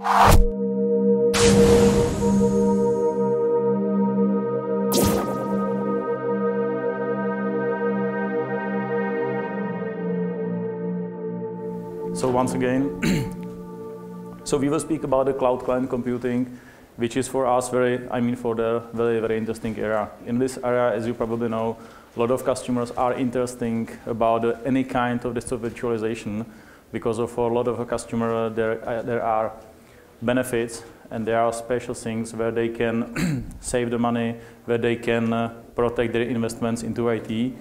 So once again, so we will speak about the cloud client computing, which is for us very, I mean, for the very, very interesting area. In this area, as you probably know, a lot of customers are interesting about uh, any kind of desktop virtualization because of for a lot of a customer, there, uh, there are benefits and there are special things where they can save the money, where they can uh, protect their investments into IT.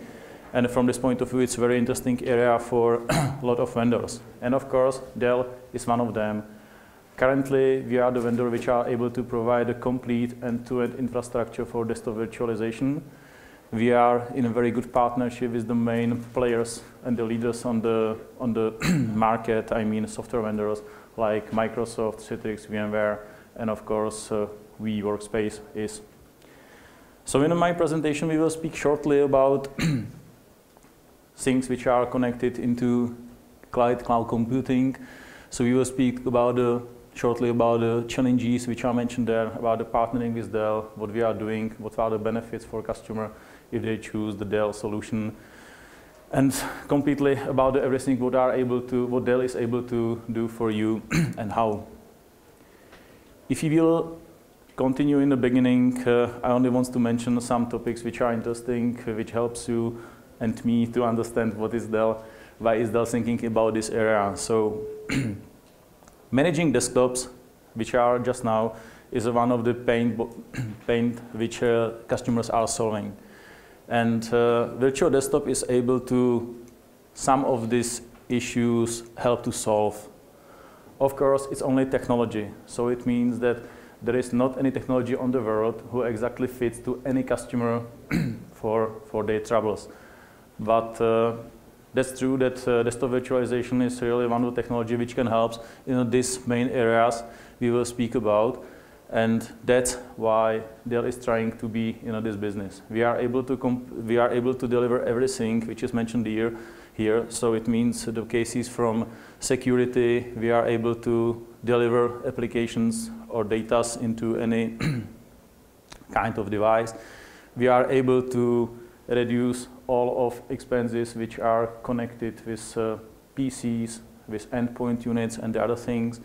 And from this point of view, it's a very interesting area for a lot of vendors. And of course, Dell is one of them. Currently, we are the vendor which are able to provide a complete end-to-end infrastructure for desktop virtualization. We are in a very good partnership with the main players and the leaders on the, on the market, I mean software vendors like Microsoft, Citrix, VMware, and of course, uh, Workspace is. So in my presentation, we will speak shortly about things which are connected into cloud, cloud computing. So we will speak about uh, shortly about the challenges which are mentioned there, about the partnering with Dell, what we are doing, what are the benefits for customer if they choose the Dell solution, and completely about everything what are able to, what Dell is able to do for you and how. If you will continue in the beginning, uh, I only want to mention some topics which are interesting, which helps you and me to understand what is Dell, why is Dell thinking about this area. So managing desktops, which are just now, is one of the pain, pain which uh, customers are solving. And uh, virtual desktop is able to some of these issues help to solve. Of course, it's only technology. So it means that there is not any technology on the world who exactly fits to any customer for, for their troubles. But uh, that's true that uh, desktop virtualization is really one of the technology which can help in these main areas we will speak about. And that's why Dell is trying to be in this business. We are able to we are able to deliver everything which is mentioned here. Here, so it means the cases from security. We are able to deliver applications or data into any kind of device. We are able to reduce all of expenses which are connected with uh, PCs, with endpoint units and the other things.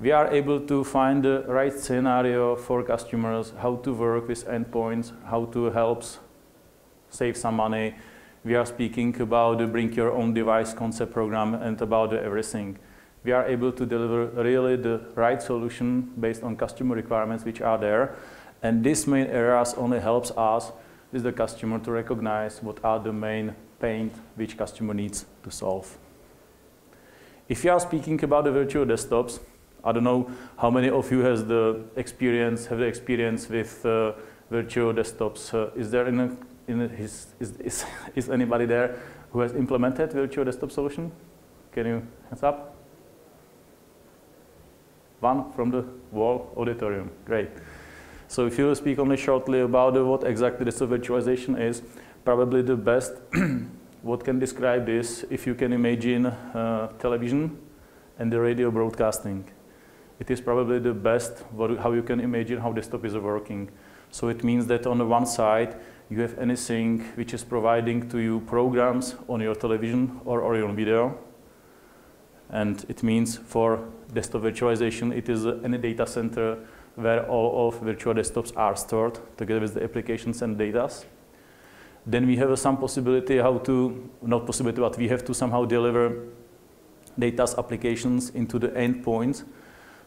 We are able to find the right scenario for customers, how to work with endpoints, how to help save some money. We are speaking about the bring your own device concept program and about everything. We are able to deliver really the right solution based on customer requirements which are there. And these main areas only helps us with the customer to recognize what are the main pain which customer needs to solve. If you are speaking about the virtual desktops, I don't know how many of you has the experience, have the experience with uh, virtual desktops. Uh, is there in, a, in a, is, is, is anybody there who has implemented virtual desktop solution? Can you hands up? One from the wall auditorium, great. So if you speak only shortly about what exactly this virtualization is, probably the best what can describe this if you can imagine uh, television and the radio broadcasting. It is probably the best what, how you can imagine how desktop is working. So it means that on the one side you have anything which is providing to you programs on your television or, or your video. And it means for desktop virtualization it is any data center where all of virtual desktops are stored together with the applications and data. Then we have some possibility how to, not possibility, but we have to somehow deliver data applications into the endpoints.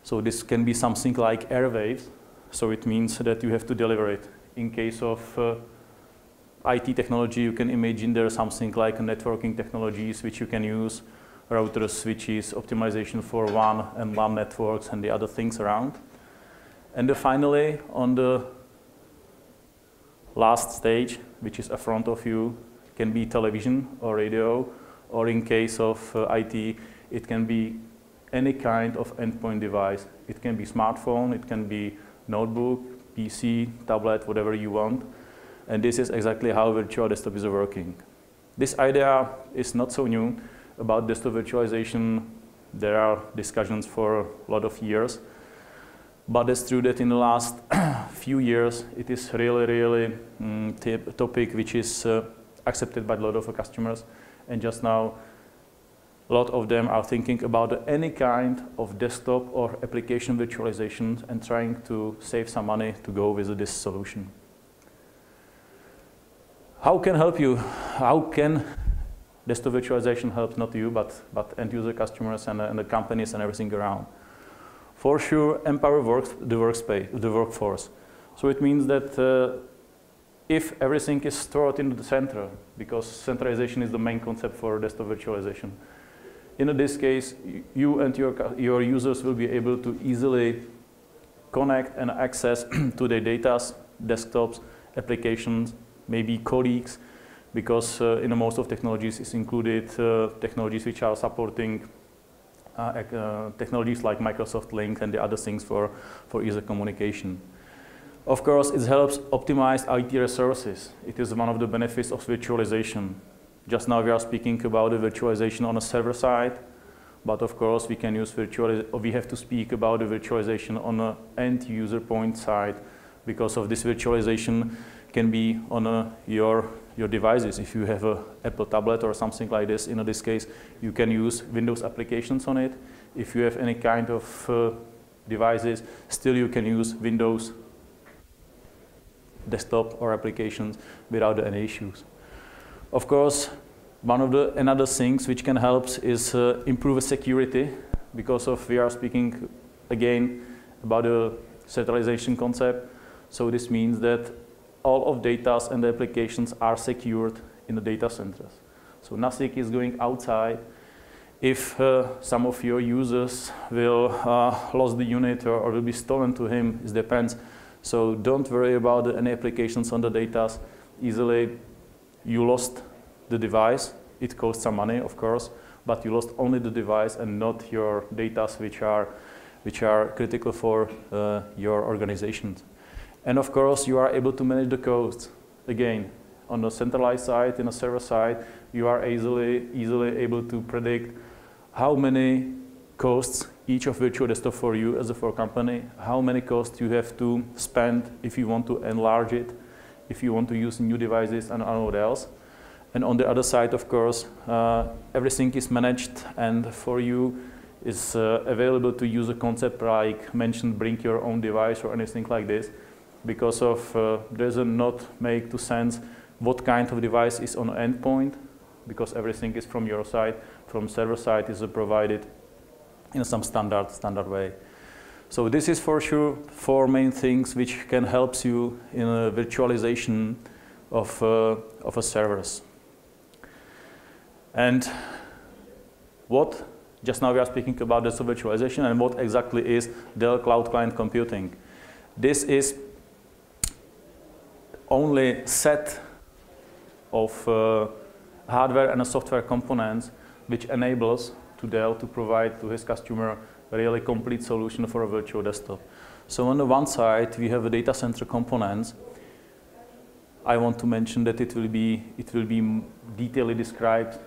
So this can be something like airwaves. So it means that you have to deliver it. In case of uh, IT technology, you can imagine there's something like networking technologies which you can use, routers, switches, optimization for WAN and LAN networks and the other things around. And finally, on the last stage, which is in front of you, can be television or radio, or in case of uh, IT, it can be any kind of endpoint device. It can be smartphone, it can be notebook, PC, tablet, whatever you want. And this is exactly how virtual desktop is working. This idea is not so new about desktop virtualization there are discussions for a lot of years. But it's true that in the last few years, it is really, really um, topic which is uh, accepted by a lot of customers. And just now, a lot of them are thinking about any kind of desktop or application virtualization and trying to save some money to go with this solution. How can help you? How can desktop virtualization help not you, but, but end user customers and, and the companies and everything around? For sure, empower works, the workspace, the workforce. So it means that uh, if everything is stored in the center, because centralization is the main concept for desktop virtualization, in this case, you and your, your users will be able to easily connect and access to their data, desktops, applications, maybe colleagues, because uh, in most of technologies is included uh, technologies which are supporting uh, uh, technologies like Microsoft Lync and the other things for, for user communication. Of course, it helps optimize IT resources. It is one of the benefits of virtualization. Just now we are speaking about the virtualization on a server side, but of course we can use virtual, we have to speak about the virtualization on an end user point side because of this virtualization can be on a, your, your devices. If you have a Apple tablet or something like this, in this case, you can use Windows applications on it. If you have any kind of uh, devices, still you can use Windows desktop or applications without any issues. Of course, one of the another things which can help is uh, improve security because of we are speaking again about the centralization concept. So this means that all of data and the applications are secured in the data centers. So nothing is going outside. If uh, some of your users will uh, lose the unit or, or, will be stolen to him, it depends. So don't worry about any applications on the data. Easily you lost the device. It costs some money, of course, but you lost only the device and not your data which are, which are critical for uh, your organization. And of course, you are able to manage the costs. Again, on the centralized side, in a server side, you are easily, easily able to predict how many costs each of virtual desktop for you as a for company, how many costs you have to spend if you want to enlarge it, if you want to use new devices and what else. And on the other side, of course, uh, everything is managed and for you is uh, available to use a concept like mentioned bring your own device or anything like this because of uh, does not make to sense what kind of device is on endpoint because everything is from your side, from server side is provided in some standard standard way. So this is for sure four main things which can help you in a virtualization of, uh, of a servers. And what, just now we are speaking about the virtualization and what exactly is Dell Cloud Client Computing. This is only set of uh, hardware and software components which enables to Dell to provide to his customer really complete solution for a virtual desktop. So on the one side, we have a data center components I want to mention that it will be, it will be detailedly described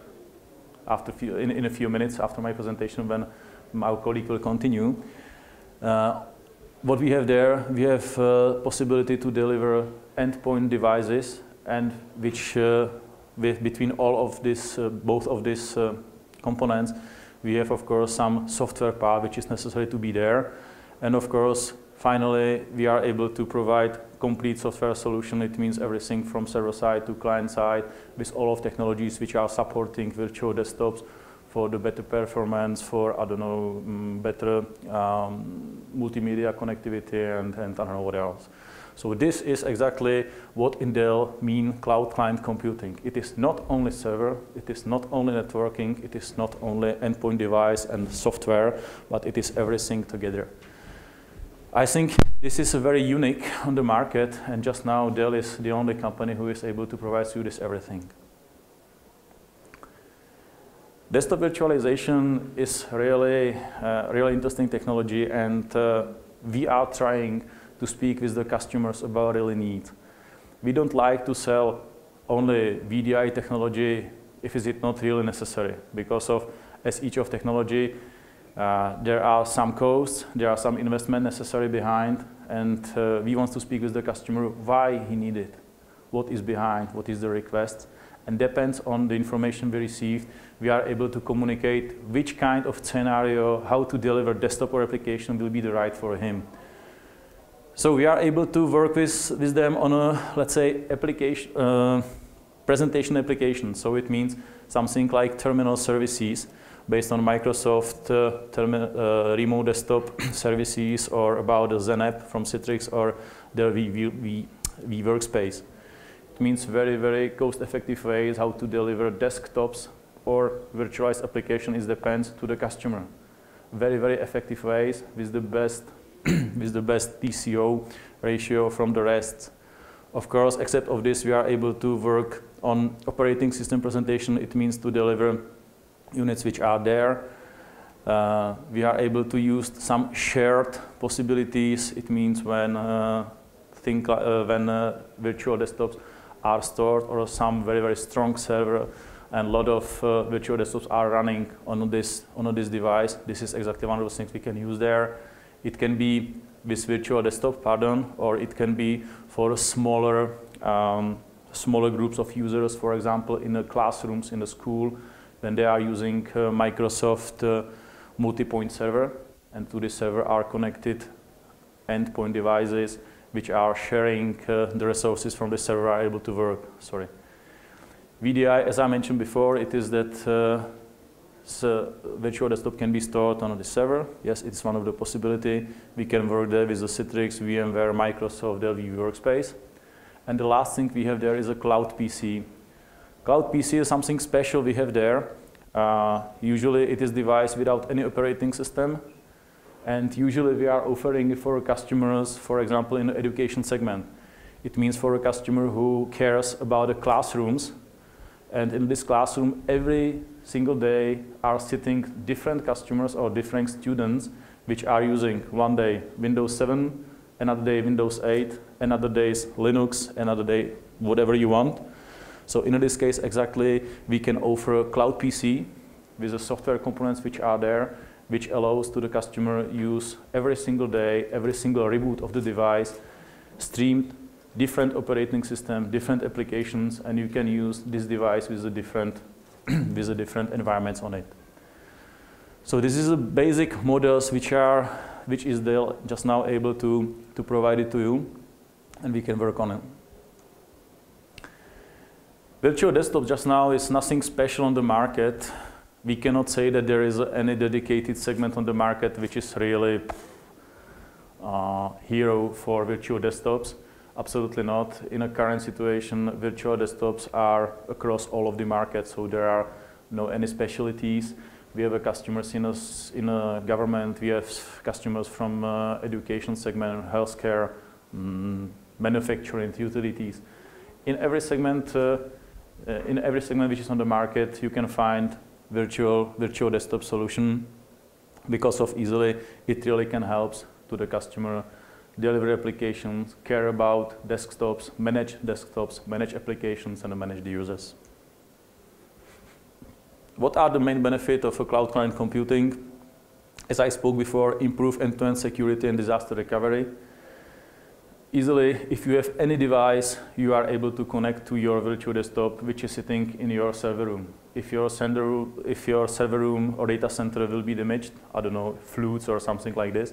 after few, in, in, a few minutes after my presentation when my colleague will continue. Uh, what we have there, we have uh, possibility to deliver endpoint devices and which uh, with, between all of this, uh, both of these uh, components, we have of course some software part which is necessary to be there. And of course, finally, we are able to provide complete software solution. It means everything from server side to client side with all of technologies which are supporting virtual desktops for the better performance, for, I don't know, um, better um, multimedia connectivity and, and I don't know what else. So this is exactly what in Dell mean cloud client computing. It is not only server, it is not only networking, it is not only endpoint device and software, but it is everything together. I think this is very unique on the market, and just now Dell is the only company who is able to provide you this everything. Desktop virtualization is really, uh, really interesting technology, and uh, we are trying to speak with the customers about really need. We don't like to sell only VDI technology if it's not really necessary, because of as each of technology Uh, there are some costs, there are some investment necessary behind, and uh, we want to speak with the customer why he need it, what is behind, what is the request, and depends on the information we received, we are able to communicate which kind of scenario, how to deliver desktop or application will be the right for him. So we are able to work with, with them on a, let's say, application, uh, presentation application. So it means something like terminal services based on Microsoft uh, uh, remote desktop services or about the XenApp from Citrix or the v, workspace. It means very, very cost-effective ways how to deliver desktops or virtualized application. It depends to the customer. Very, very effective ways with the best with the best TCO ratio from the rest. Of course, except of this, we are able to work on operating system presentation. It means to deliver units which are there. Uh, we are able to use some shared possibilities. It means when uh, think uh, when uh, virtual desktops are stored or some very very strong server and a lot of uh, virtual desktops are running on this on this device. This is exactly one of the things we can use there. It can be with virtual desktop, pardon, or it can be for smaller um, smaller groups of users, for example, in the classrooms in the school when they are using uh, Microsoft uh, multi-point server, and to this server are connected endpoint devices which are sharing uh, the resources from the server are able to work. Sorry. VDI, as I mentioned before, it is that uh, so virtual desktop can be stored on the server. Yes, it's one of the possibility. We can work there with the Citrix, VMware, Microsoft, Dell Workspace. And the last thing we have there is a cloud PC. Cloud PC is something special we have there. Uh, usually it is device without any operating system. And usually we are offering it for customers, for example, in the education segment. It means for a customer who cares about the classrooms. And in this classroom, every single day are sitting different customers or different students which are using one day Windows 7, another day Windows 8, another day Linux, another day whatever you want. So in this case, exactly, we can offer a cloud PC with the software components which are there, which allows to the customer use every single day, every single reboot of the device, streamed different operating system, different applications, and you can use this device with the different with the different environments on it. So this is the basic models which are which is Dell just now able to to provide it to you, and we can work on it. Virtual desktop just now is nothing special on the market. We cannot say that there is any dedicated segment on the market which is really uh, hero for virtual desktops. Absolutely not. In a current situation, virtual desktops are across all of the markets, so there are no any specialties. We have customers in a, in a government, we have customers from uh, education segment, healthcare, mm, manufacturing, utilities. In every segment, uh, uh, in every segment which is on the market, you can find virtual, virtual desktop solution because of easily it really can help to the customer deliver applications, care about desktops, manage desktops, manage applications, and manage the users. What are the main benefits of cloud client computing? As I spoke before, improve end-to-end -end security and disaster recovery easily, if you have any device, you are able to connect to your virtual desktop, which is sitting in your server room. If your, sender, if your server room or data center will be damaged, I don't know, floods or something like this,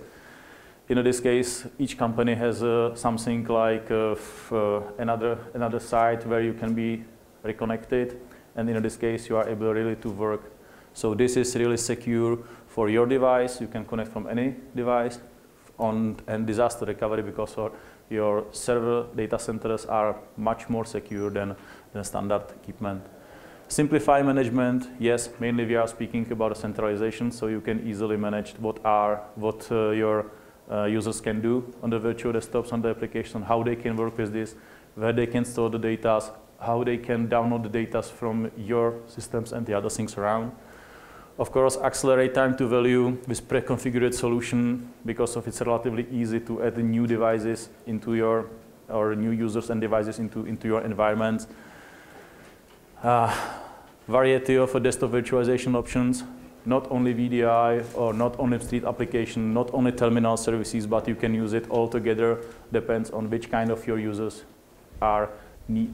in this case, each company has uh, something like uh, uh, another, another site where you can be reconnected. And in this case, you are able really to work. So this is really secure for your device. You can connect from any device on and disaster recovery because your server data centers are much more secure than, than standard equipment. Simplify management, yes, mainly we are speaking about centralization, so you can easily manage what are, what uh, your uh, users can do on the virtual desktops, on the application, how they can work with this, where they can store the data, how they can download the data from your systems and the other things around. Of course, accelerate time to value with pre-configured solution because of it's relatively easy to add new devices into your, or new users and devices into, into your environment. Uh, variety of desktop virtualization options. Not only VDI or not only street application, not only terminal services, but you can use it all together. Depends on which kind of your users are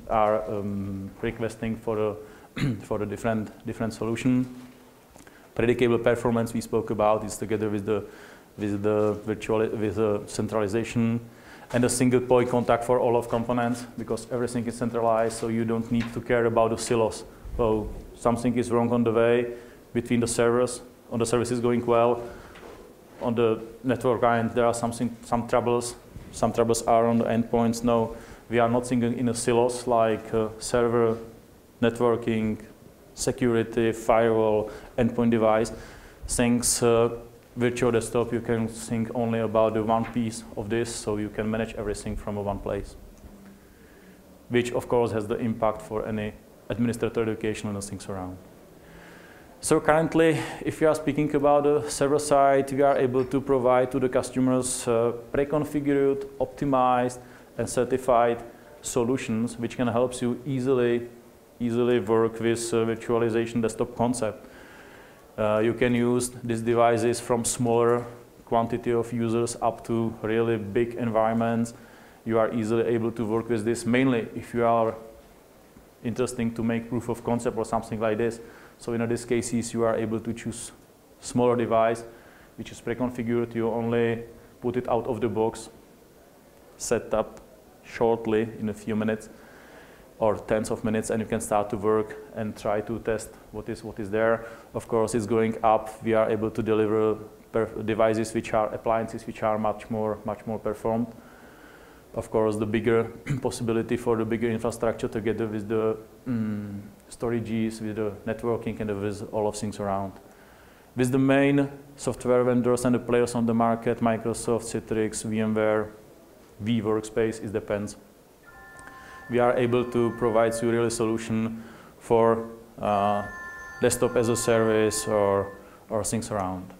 are um, requesting for a for different different solution. Predictable performance we spoke about is together with the with the virtual with the centralization and a single point contact for all of components because everything is centralized, so you don't need to care about the silos. So something is wrong on the way between the servers, on the services going well, on the network end there are something, some troubles. Some troubles are on the endpoints. No, we are not thinking in a silos like uh, server, networking, security, firewall, endpoint device. Things uh, virtual desktop, you can think only about the one piece of this, so you can manage everything from one place. Which of course has the impact for any administrator education and things around. So currently, if you are speaking about the server side, we are able to provide to the customers uh, pre-configured, optimized, and certified solutions which can help you easily, easily work with uh, virtualization desktop concept. Uh, you can use these devices from smaller quantity of users up to really big environments. You are easily able to work with this, mainly if you are interesting to make proof of concept or something like this. So in these cases, you are able to choose smaller device, which is pre-configured. You only put it out of the box, set up shortly in a few minutes, or tens of minutes and you can start to work and try to test what is what is there. Of course, it's going up. We are able to deliver devices which are appliances which are much more much more performed. Of course, the bigger possibility for the bigger infrastructure together with the um, storages, with the networking, and with all of things around. With the main software vendors and the players on the market, Microsoft, Citrix, VMware, vWorkspace, it depends we are able to provide you really solution for uh, desktop as a service or, or things around.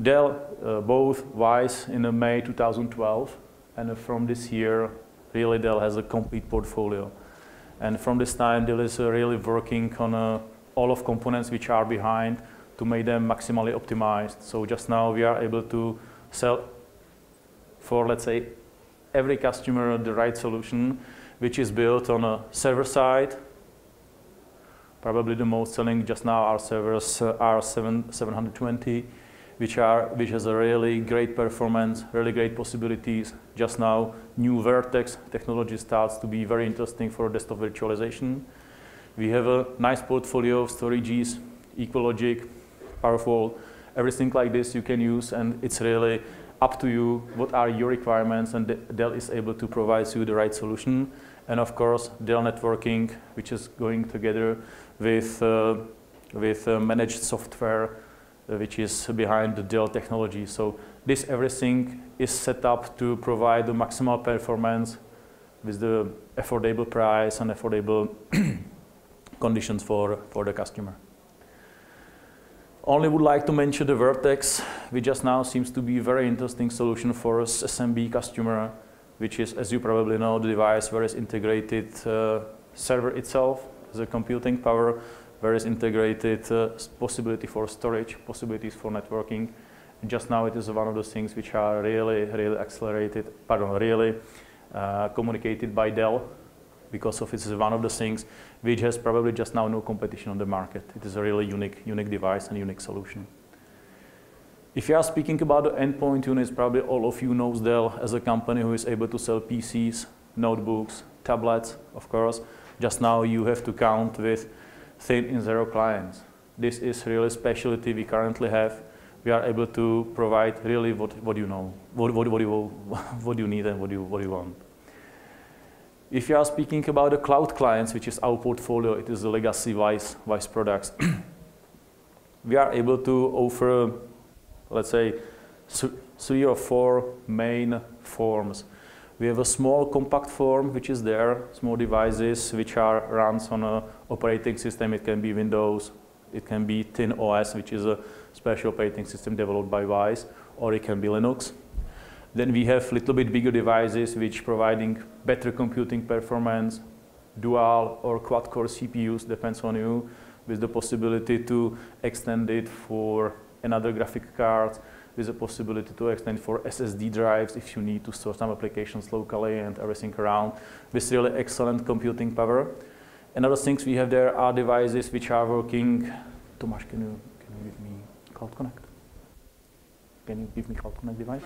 Dell, uh, both Wyse in May 2012, and from this year, really Dell has a complete portfolio. And from this time, Dell is really working on uh, all of components which are behind to make them maximally optimized. So just now we are able to sell for, let's say, every customer the right solution, which is built on a server side. Probably the most selling just now are servers uh, R7, 720, which, are, which has a really great performance, really great possibilities. Just now, new VRTX technology starts to be very interesting for desktop virtualization. We have a nice portfolio of storages, EqualLogic, powerful, everything like this you can use, and it's really up to you what are your requirements and Dell is able to provide you the right solution. And of course, Dell networking, which is going together with, uh, with uh, managed software, which is behind the Dell technology. So this everything is set up to provide the maximal performance with the affordable price and affordable conditions for, for the customer. Only would like to mention the VRTX, which just now seems to be a very interesting solution for us SMB customer, which is, as you probably know, the device where is integrated uh, server itself the computing power, is integrated uh, possibility for storage, possibilities for networking. And just now it is one of those things which are really, really accelerated, pardon, really uh, communicated by Dell because of it's one of the things which has probably just now no competition on the market. It is a really unique, unique device and unique solution. If you are speaking about the endpoint units, probably all of you knows Dell as a company who is able to sell PCs, notebooks, tablets, of course. Just now you have to count with thin in zero clients. This is really specialty we currently have. We are able to provide really what, what you know, what, what, what, you, what you need and what you, what you want. If you are speaking about the cloud clients, which is our portfolio, it is the legacy Wyse, Wyse products. we are able to offer, let's say, three or four main forms. We have a small compact form, which is there, small devices, which are runs on a operating system. It can be Windows, it can be ThinOS, which is a special operating system developed by Wyse, or it can be Linux. Then we have little bit bigger devices which providing better computing performance, dual or quad core CPUs, depends on you. with the possibility to extend it for another graphic card, with the possibility to extend for SSD drives if you need to store some applications locally and everything around, with really excellent computing power. Another things we have there are devices which are working. Tomáš, can you, can you give me Cloud Connect? Can you give me Cloud Connect device?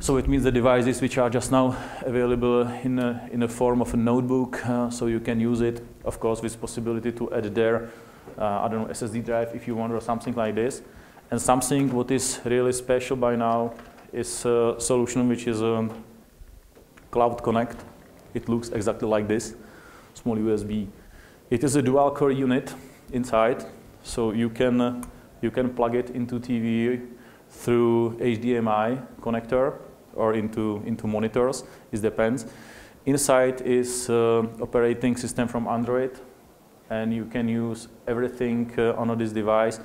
So it means the devices which are just now available in a, in a form of a notebook, uh, so you can use it, of course, with possibility to add there, uh, I don't know, SSD drive if you want or something like this. And something what is really special by now is a solution which is um, Cloud Connect. It looks exactly like this, small USB. It is a dual core unit inside, so you can, uh, you can plug it into TV through HDMI connector or into, into monitors, it depends. Inside is uh, operating system from Android, and you can use everything uh, on this device.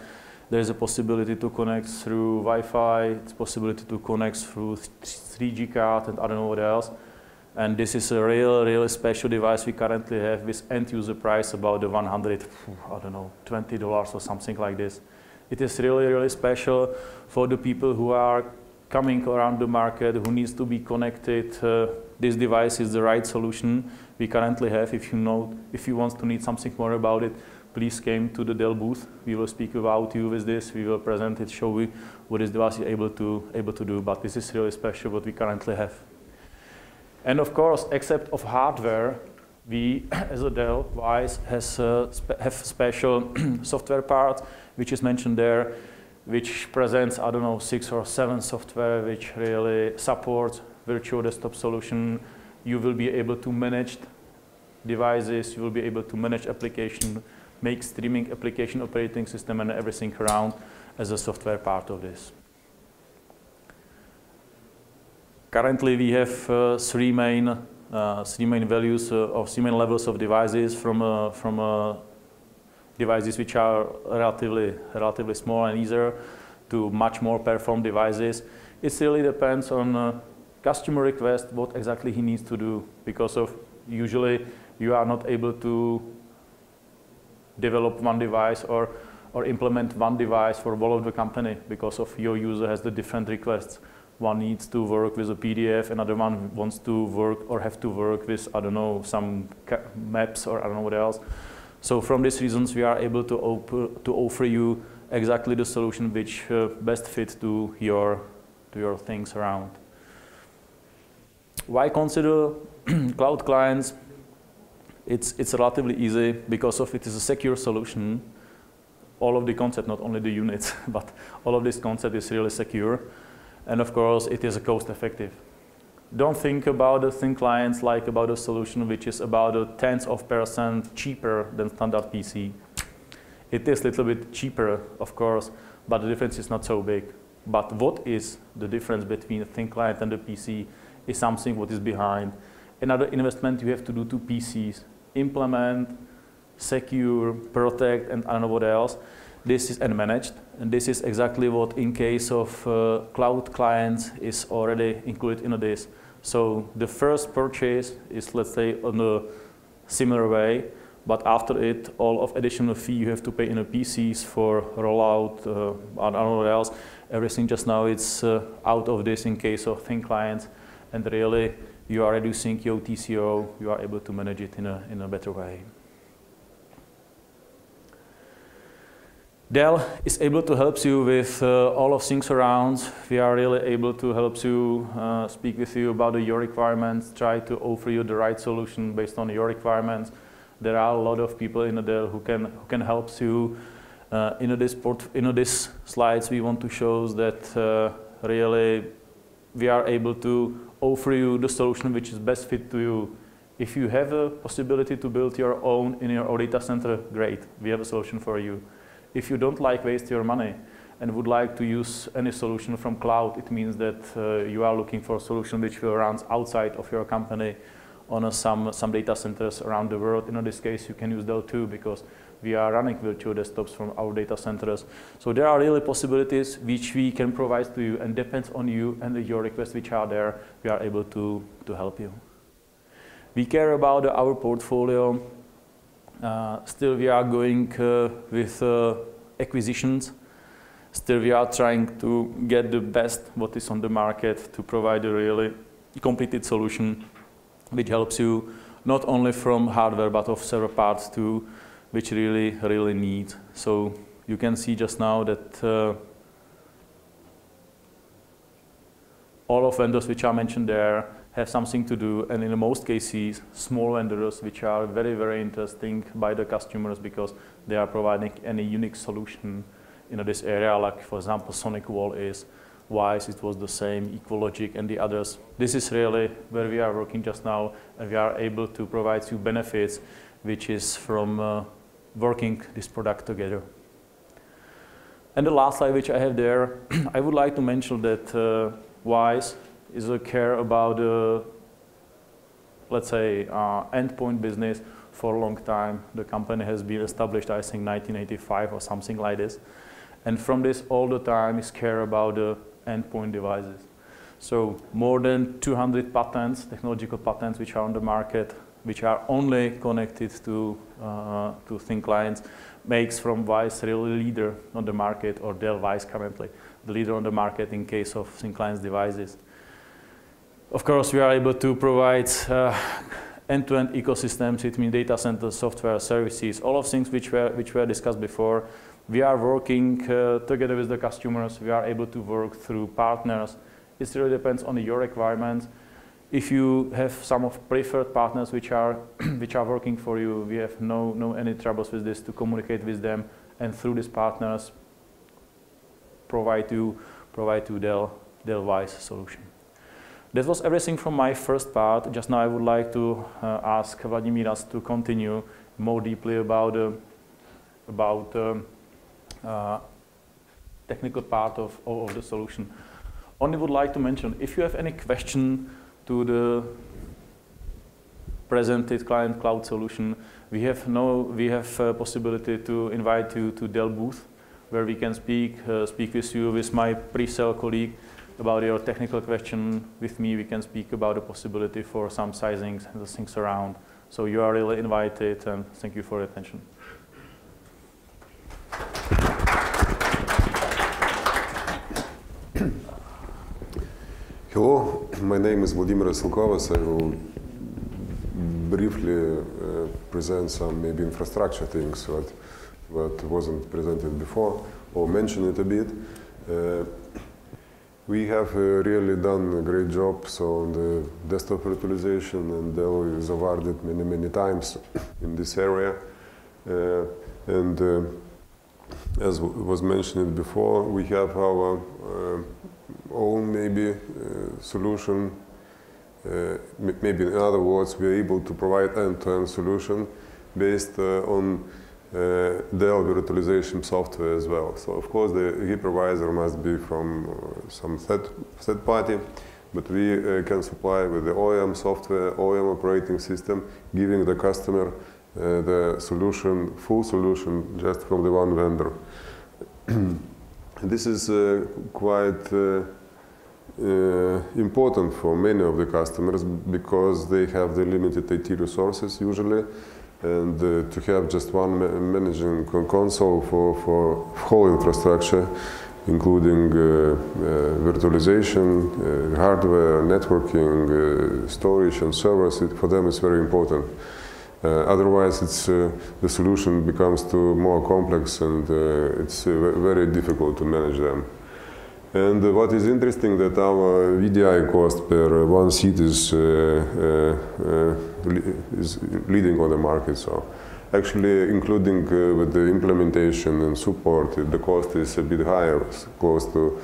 There's a possibility to connect through Wi-Fi, it's possibility to connect through 3G card and I don't know what else. And this is a real, really special device we currently have with end user price about the 100, I don't know, $20 or something like this. It is really, really special for the people who are coming around the market, who needs to be connected. Uh, this device is the right solution we currently have. If you know, if you want to need something more about it, please came to the Dell booth. We will speak about you with this. We will present it, show you what this device is able to, able to do. But this is really special what we currently have. And of course, except of hardware, we, as a Dell, Wyse, has, uh, spe have special software part, which is mentioned there which presents, I don't know, six or seven software which really supports virtual desktop solution. You will be able to manage devices, you will be able to manage application, make streaming application operating system and everything around as a software part of this. Currently, we have uh, three main uh, three main values uh, of three main levels of devices from uh, from uh, devices which are relatively, relatively small and easier to much more perform devices. It really depends on uh, customer request, what exactly he needs to do, because of usually you are not able to develop one device or, or implement one device for all of the company because of your user has the different requests. One needs to work with a PDF, another one wants to work or have to work with, I don't know, some maps or I don't know what else. So from these reasons, we are able to, op to offer you exactly the solution which uh, best fits to your, to your things around. Why consider cloud clients? It's, it's relatively easy because of it is a secure solution. All of the concept, not only the units, but all of this concept is really secure. And of course, it is cost effective don't think about the thin clients like about a solution which is about a tenth of percent cheaper than standard PC. It is a little bit cheaper, of course, but the difference is not so big. But what is the difference between a thin client and a PC is something what is behind. Another investment you have to do to PCs, implement, secure, protect, and I don't know what else. This is and managed, and this is exactly what in case of uh, cloud clients is already included in this. So the first purchase is, let's say, on a similar way, but after it, all of additional fee you have to pay in a PCs for rollout, uh, I don't know what else. Everything just now it's uh, out of this in case of thin clients, and really you are reducing your TCO, you are able to manage it in a, in a better way. Dell is able to help you with uh, all of things around. We are really able to help you, uh, speak with you about your requirements, try to offer you the right solution based on your requirements. There are a lot of people in Dell who can, who can help you. Uh, in, this port, in this slides, we want to show that uh, really we are able to offer you the solution which is best fit to you. If you have a possibility to build your own in your data center, great, we have a solution for you. If you don't like waste your money and would like to use any solution from cloud, it means that uh, you are looking for a solution which will run outside of your company on some, some data centers around the world. In this case, you can use Dell too because we are running virtual desktops from our data centers. So there are really possibilities which we can provide to you and depends on you and your requests which are there, we are able to, to help you. We care about our portfolio Uh, still, we are going uh, with uh, acquisitions. Still, we are trying to get the best what is on the market to provide a really completed solution which helps you not only from hardware but of several parts too, which really, really need. So you can see just now that uh, all of vendors which are mentioned there have something to do, and in most cases, small vendors which are very, very interesting by the customers because they are providing any unique solution in this area, like for example, SonicWall is, Wyse, it was the same, EqualLogic and the others. This is really where we are working just now, and we are able to provide you benefits, which is from uh, working this product together. And the last slide which I have there, I would like to mention that uh, Wyse is a care about, uh, let's say, uh, endpoint business for a long time. The company has been established, I think, 1985 or something like this. And from this, all the time is care about the endpoint devices. So more than 200 patents, technological patents, which are on the market, which are only connected to, uh, to thin clients, makes from Wyse really leader on the market, or Dell Wyse currently, the leader on the market in case of thin clients devices. Of course, we are able to provide uh, end-to-end ecosystems, it means data centers, software, services, all of things which were, which were discussed before. We are working uh, together with the customers. We are able to work through partners. It really depends on your requirements. If you have some of preferred partners which are, which are working for you, we have no, no any troubles with this to communicate with them and through these partners provide you, provide you Dell, Dell Wyse solution. That was everything from my first part. Just now I would like to uh, ask Vladimiras to continue more deeply about, uh, about um, uh, technical part of, of the solution. Only would like to mention, if you have any question to the presented client cloud solution, we have no, we have a possibility to invite you to Dell booth, where we can speak, uh, speak with you, with my pre-sale colleague, about your technical question with me, we can speak about the possibility for some sizings and the things around. So you are really invited and thank you for your attention. Hello, my name is Vladimir Silkovas. I will briefly uh, present some maybe infrastructure things that, that wasn't presented before or mention it a bit. Uh, we have uh, really done a great job so on the desktop virtualization and Dell is awarded many, many times in this area. Uh, and uh, as was mentioned before, we have our uh, own maybe uh, solution. Uh, maybe in other words, we are able to provide end-to-end -end solution based on uh, Dell virtualization software as well. So of course the hypervisor must be from uh, some third, third party, but we uh, can supply with the OEM software, OEM operating system, giving the customer uh, the solution, full solution just from the one vendor. this is uh, quite uh, important for many of the customers because they have the limited IT resources usually and uh, to have just one ma managing console for, for whole infrastructure, including uh, uh, virtualization, uh, hardware, networking, uh, storage, and servers, it, for them it's very important. Uh, otherwise, it's, the solution becomes too more complex and it's very difficult to manage them. And what is interesting that our VDI cost per one seat is, uh, uh, uh, is leading on the market. So actually, including uh, with the implementation and support, the cost is a bit higher, close to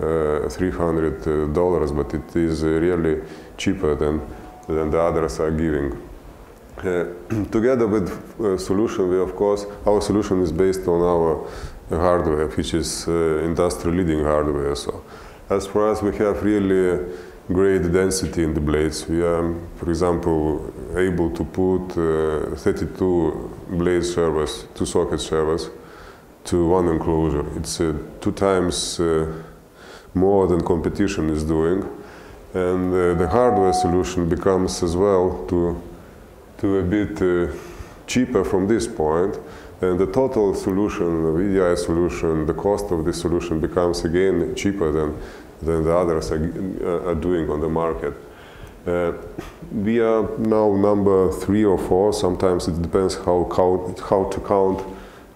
uh, $300, but it is really cheaper than, than the others are giving. Uh, together with solution, we of course, our solution is based on our hardware, which is uh, industry leading hardware. So as for us, we have really great density in the blades. We are, for example, able to put uh, 32 blade servers, two socket servers, to one enclosure. It's uh, two times uh, more than competition is doing. And uh, the hardware solution becomes as well to, to a bit uh, cheaper from this point, and the total solution, the VDI solution, the cost of the solution becomes again cheaper than, than the others are, are doing on the market. Uh, we are now number three or four. Sometimes it depends how, count, how to count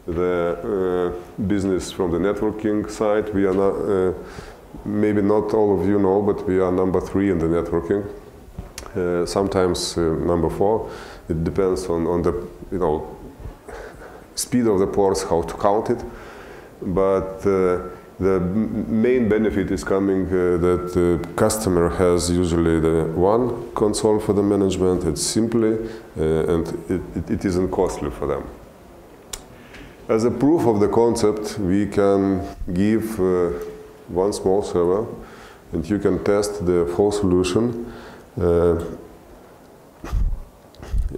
the uh, business from the networking side. We are not, uh, maybe not all of you know, but we are number three in the networking. Uh, sometimes uh, number four. It depends on, on the you know speed of the ports, how to count it. But uh, the main benefit is coming uh, that the customer has usually the one console for the management. It's simply uh, and it, it, it isn't costly for them. As a proof of the concept, we can give uh, one small server and you can test the full solution uh,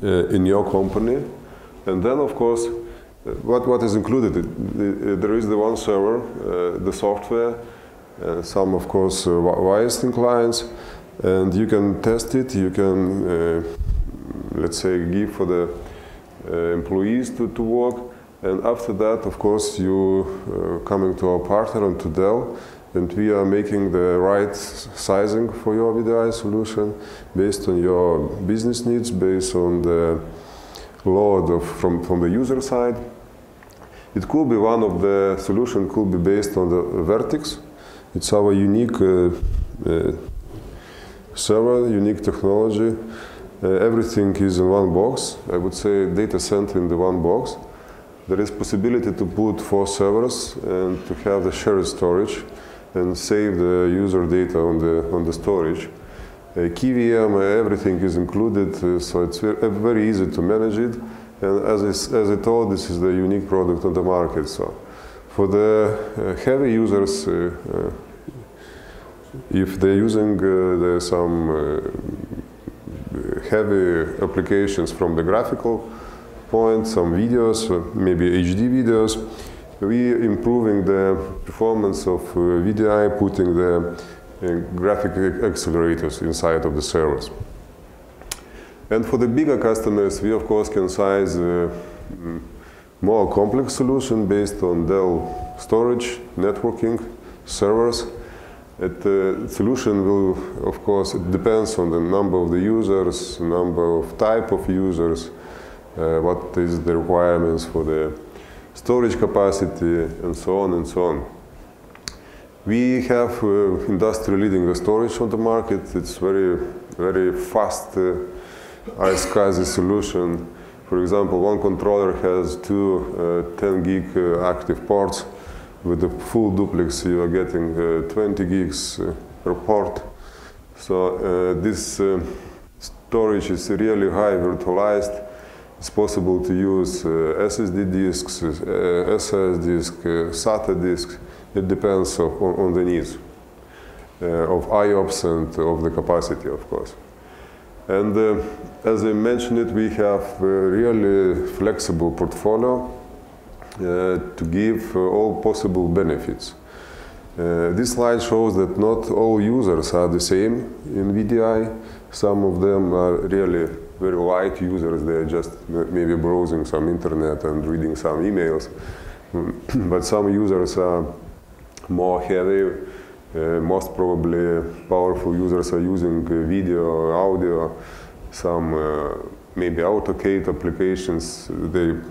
in your company. And then, of course, what, what is included? there is the one server, uh, the software, uh, some, of course, uh, clients, and you can test it. You can, let's say, give for the employees to, to work. And after that, of course, you coming to our partner and to Dell, and we are making the right sizing for your VDI solution based on your business needs, based on the load of, from, from the user side. It could be one of the solution could be based on the VRTX. It's our unique uh, uh, server, unique technology. Uh, everything is in one box. I would say data center in the one box. There is possibility to put four servers and to have the shared storage and save the user data on the on the storage. Uh, KVM, everything is included, uh, so it's very easy to manage it. And as I, as I told, this is the unique product on the market. So for the uh, heavy users, uh, uh, if they're using the, some heavy applications from the graphical point, some videos, maybe HD videos, we are improving the performance of uh, VDI, putting the uh, graphic accelerators inside of the servers. And for the bigger customers, we of course can size a mm, more complex solution based on Dell storage, networking, servers. The uh, solution will, of course, it depends on the number of the users, number of type of users, uh, what is the requirements for the storage capacity, and so on and so on. We have uh, industry leading storage on the market. It's very, very fast uh, iSCSI solution. For example, one controller has two uh, 10 gig uh, active ports. With the full duplex, you are getting uh, 20 gigs uh, per port. So uh, this storage is really high virtualized. It's possible to use SSD disks, SS disk, SATA disks. It depends of, on, on, the needs of IOPS and of the capacity, of course. And uh, as I mentioned it, we have a really flexible portfolio uh, to give uh, all possible benefits. Uh, this slide shows that not all users are the same in VDI. Some of them are really very light users. They're just maybe browsing some internet and reading some emails. but some users are more heavy uh, most probably powerful users are using uh, video, audio, some uh, maybe AutoCAD applications. They're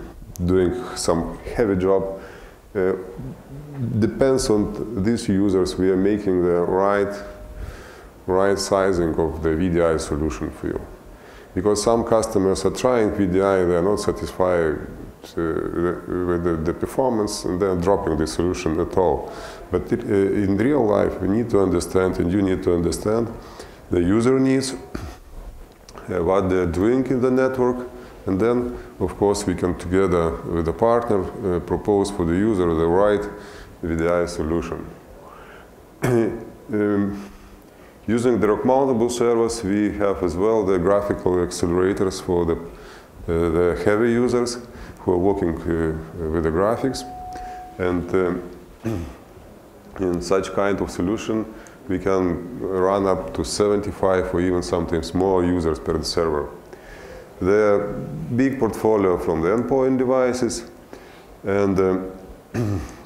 doing some heavy job. Uh, depends on these users. We are making the right, right sizing of the VDI solution for you. Because some customers are trying VDI, they are not satisfied with the, the, performance and they're dropping the solution at all. But uh, in real life, we need to understand, and you need to understand, the user needs, uh, what they're doing in the network, and then, of course, we can together with the partner uh, propose for the user the right VDI solution. um, using the rack-mountable servers, we have as well the graphical accelerators for the, uh, the heavy users who are working uh, with the graphics. And um, in such kind of solution, we can run up to 75 or even sometimes more users per server. their big portfolio from the endpoint devices, and um,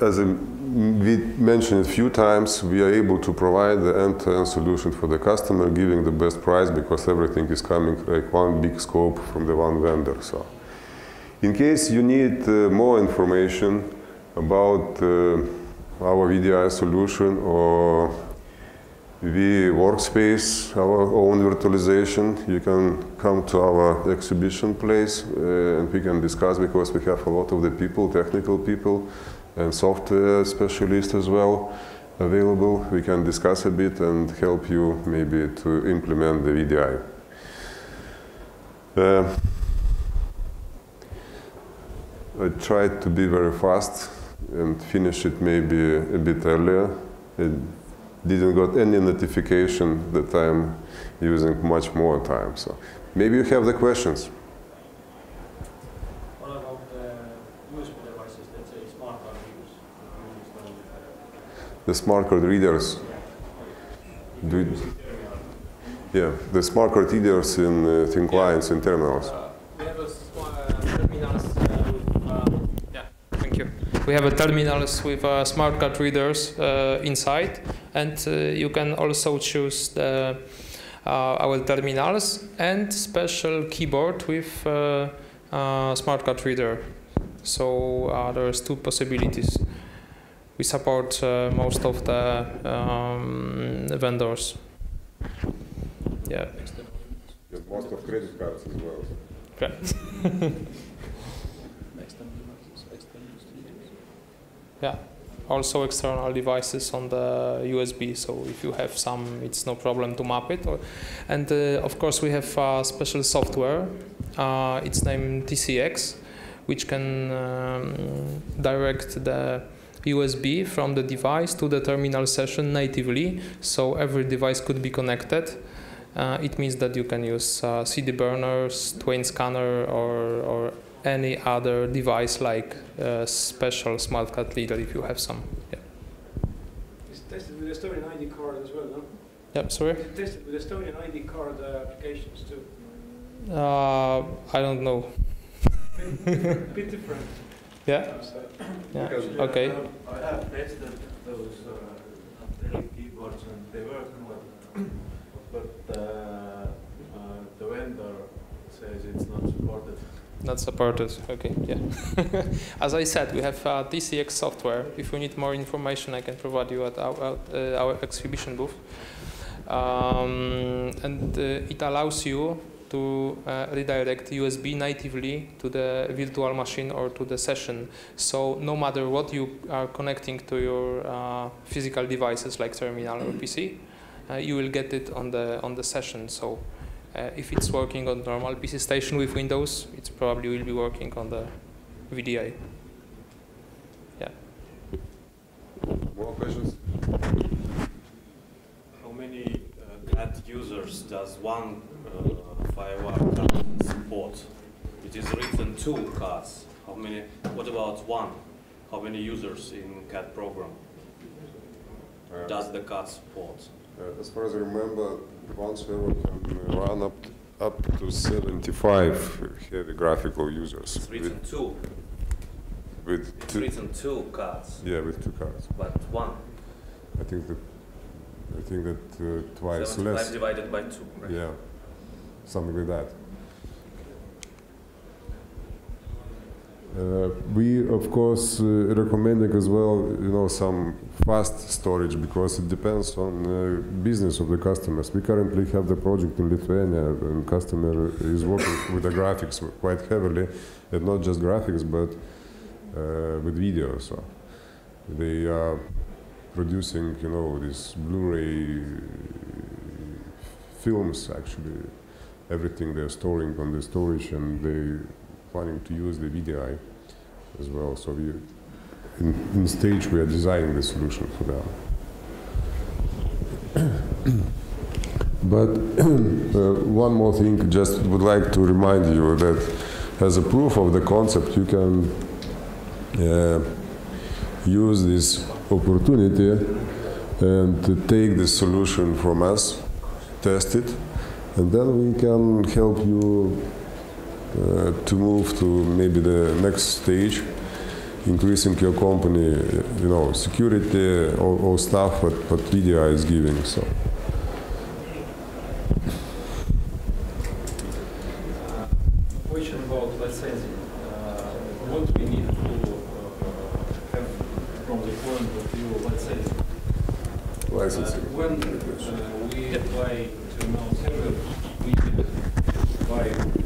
as we mentioned a few times, we are able to provide the end-to-end solution for the customer, giving the best price because everything is coming like one big scope from the one vendor. So, in case you need uh, more information about uh, our VDI solution or vWorkspace, our own virtualization. You can come to our exhibition place uh, and we can discuss because we have a lot of the people, technical people and software specialists as well available. We can discuss a bit and help you maybe to implement the VDI. Uh, I tried to be very fast and finish it maybe a bit earlier. It didn't got any notification that I'm using much more time. So maybe you have the questions. What about the USB devices, let's say smart card readers? The smart card readers. Do it, yeah, the smart card readers in uh, thin clients in terminals. We have a small terminals with, yeah, thank you. We have a terminals with uh, smart card readers uh, inside, and uh, you can also choose the, uh, our terminals and special keyboard with uh, uh, smart card reader. So uh, there's two possibilities. We support uh, most of the um, vendors. Yeah. Most of credit cards as well. Correct. Yeah, also external devices on the USB. So if you have some, it's no problem to map it. And uh, of course, we have uh, special software. Uh, it's named TCX, which can um, direct the USB from the device to the terminal session natively. So every device could be connected. Uh, it means that you can use uh, CD burners, Twain scanner, or, or any other device like a special smart card reader if you have some. Yeah. It's tested with Estonian ID card as well, no? Yep, sorry. It's tested with Estonian ID card uh, applications too. Uh, I don't know. Bit, bit different. Yeah. So, yeah. Because, uh, Okay. I have tested those uh, keyboards and they work well, but uh, uh, the vendor says it's not supported. Not supported. Okay. Yeah. As I said, we have uh, TCX software. If you need more information, I can provide you at our, uh, our exhibition booth. Um, and uh, it allows you to uh, redirect USB natively to the virtual machine or to the session. So no matter what you are connecting to your uh, physical devices like terminal or PC, uh, you will get it on the on the session. So uh, if it's working on normal PC station with Windows, it probably will be working on the VDI. Yeah. More questions? How many uh, CAD users does one uh, firewall support? It is written two cards. How many? What about one? How many users in CAD program Uh, does the card support? Uh, as far as I remember, one server can run up up to 75 heavy graphical users. It's written two. with, It's with two, written two cards, yeah, with two cards. but one. I think that I think that uh, twice 75 less. divided by two. Right? Yeah, something like that. Uh, we of course uh, recommending as well, you know, some fast storage because it depends on uh, business of the customers. We currently have the project in Lithuania, and customer is working with the graphics quite heavily, and not just graphics, but uh, with video. So they are producing, you know, these Blu-ray films actually everything they're storing on the storage and they planning to use the VDI as well. So we in, in stage we are designing the solution for them. but uh, one more thing, just would like to remind you that as a proof of the concept, you can uh, use this opportunity and to take the solution from us test it, and then we can help you uh, to move to maybe the next stage, increasing your company, you know, security, or, all stuff what, what VDI is giving. So. Question about licensing. What we need to have from the point of view of licensing? When uh, we apply to now server, we buy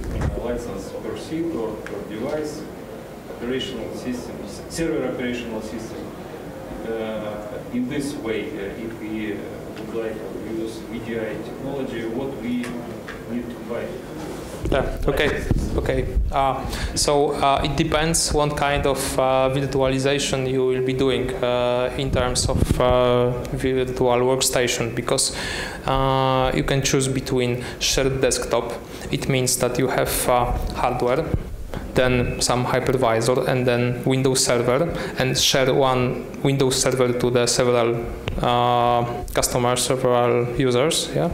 license per seat or per device, operational system, server operational system. Uh, In this way, uh, if we uh, would like to use VDI technology, what we need to buy? Yeah, okay, okay. Uh, so uh, it depends what kind of uh, virtualization you will be doing uh, in terms of uh, virtual workstation because you can choose between shared desktop. It means that you have uh, hardware, then some hypervisor, and then Windows Server, and share one Windows Server to the several uh, customers, several users. Yeah,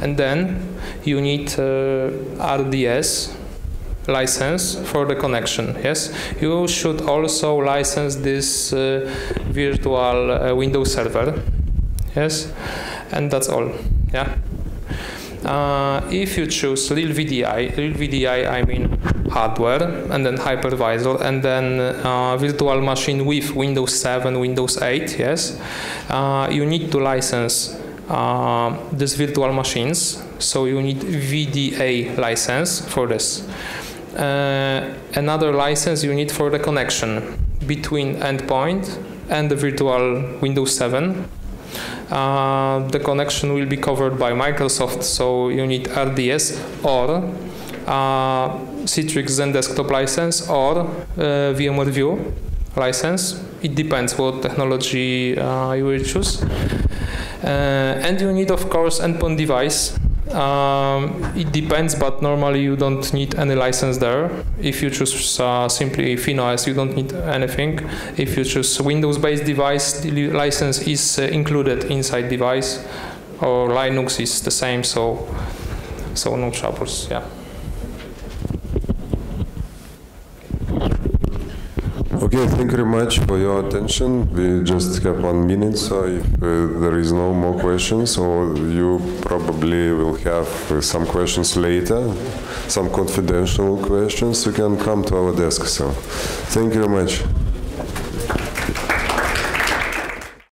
and then you need uh, RDS license for the connection. Yes, you should also license this uh, virtual uh, Windows server. Yes, and that's all. Yeah. Uh, if you choose real VDI, real VDI I mean hardware and then hypervisor and then uh, virtual machine with Windows 7, Windows 8, yes, uh, you need to license uh, these virtual machines. So you need VDA license for this. Uh, another license you need for the connection between endpoint and the virtual Windows 7 uh, the connection will be covered by Microsoft, so you need RDS or uh, Citrix XenDesktop license or uh, VMware View license. It depends what technology uh, you will choose. Uh, and you need, of course, endpoint device. Um, it depends, but normally you don't need any license there. If you choose uh, simply ThinOS, you don't need anything. If you choose Windows-based device, the license is uh, included inside device, or Linux is the same, so so no troubles. Yeah. Okay, thank you very much for your attention. We just have one minute, so if uh, there is no more questions, or you probably will have uh, some questions later, some confidential questions, you can come to our desk. So, thank you very much.